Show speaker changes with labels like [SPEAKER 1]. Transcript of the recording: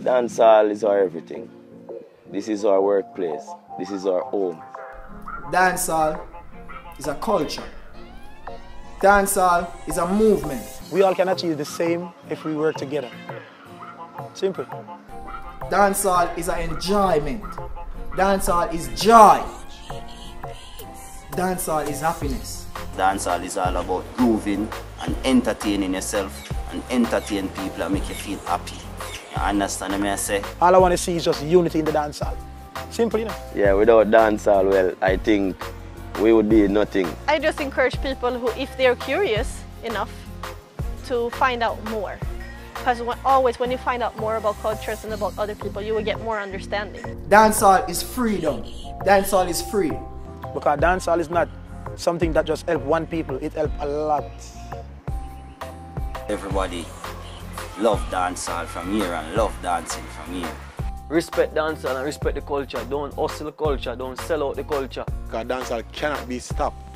[SPEAKER 1] Dancehall is our everything. This is our workplace. This is our home.
[SPEAKER 2] Dancehall is a culture. Dancehall is a movement.
[SPEAKER 3] We all can achieve the same if we work together. Simple.
[SPEAKER 2] Dancehall is an enjoyment. Dancehall is joy. Dancehall is happiness.
[SPEAKER 4] Dancehall is all about grooving and entertaining yourself and entertain people and make you feel happy. You understand what I say?
[SPEAKER 3] All I want to see is just unity in the dance hall. Simple, you know.
[SPEAKER 1] Yeah, without dancehall, well, I think we would be nothing.
[SPEAKER 5] I just encourage people who, if they're curious enough, to find out more. Because when, always when you find out more about cultures and about other people, you will get more understanding.
[SPEAKER 2] Dancehall is freedom. Dancehall is free.
[SPEAKER 3] Because dancehall is not something that just help one people, it help a lot.
[SPEAKER 4] Everybody love dancehall from here and love dancing from here.
[SPEAKER 6] Respect dancehall and respect the culture. Don't hustle the culture. Don't sell out the culture.
[SPEAKER 7] Because dancehall cannot be stopped.